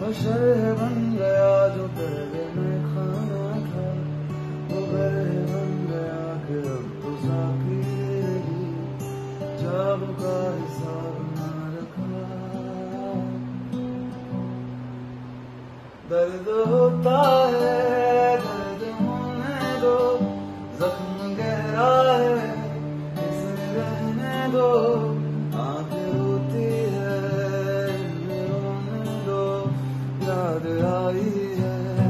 बशर है बन गया जो पहले मैं खाना था वो घर है बन गया कि अब तो साकी रही का हिसाब ना रखा दर्द होता है, दर्द होने दो, जख्म गहरा प्यार आई है